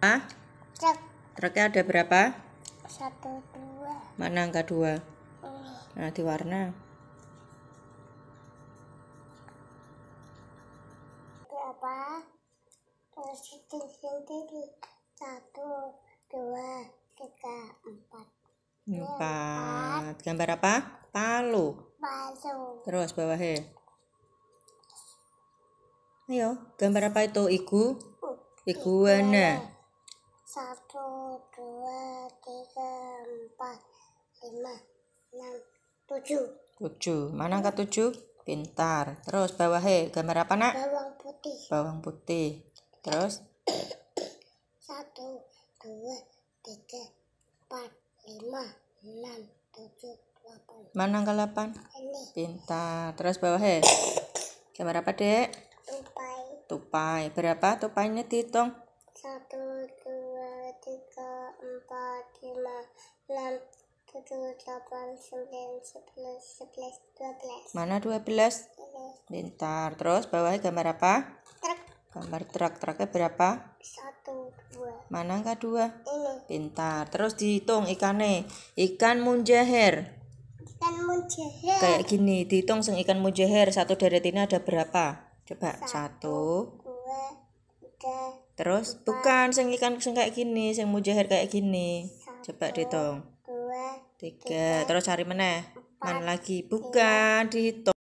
Ah, Truk truknya ada berapa? satu dua Mana angka dua? ini Nah, di warna. berapa? Terus sendiri satu dua tiga empat Empat. Gambar apa? Palu. baru Terus bawahnya. Ayo, gambar apa itu? Igu? Iguana. Satu dua tiga empat lima enam tujuh Tujuh. Mana angka tujuh? Pintar. Terus bawahnya. Gambar apa nak? bawang putih Bawang putih. Terus? satu dua tiga empat lima enam tujuh delapan Mana angka delapan? ini Pintar. Terus bawahnya. Gambar apa dek? tupai Tupai. Berapa tupainya dihitung? satu 12 Mana 12? belas Bentar, terus bawahnya gambar apa? Truk Gambar truk, truknya berapa? 1, 2 Mana enggak dua? Ini Bentar, terus dihitung ikannya Ikan munjaher Ikan munjaher Kayak gini, dihitung sing ikan munjaher Satu deretinnya ada berapa? Coba, satu, satu Terus bukan sing ikan sing kayak gini, sing mujahir kayak gini. Satu, Coba dihitung. Tiga. Terus cari meneh. Mana lagi? Bukan. Dihitung.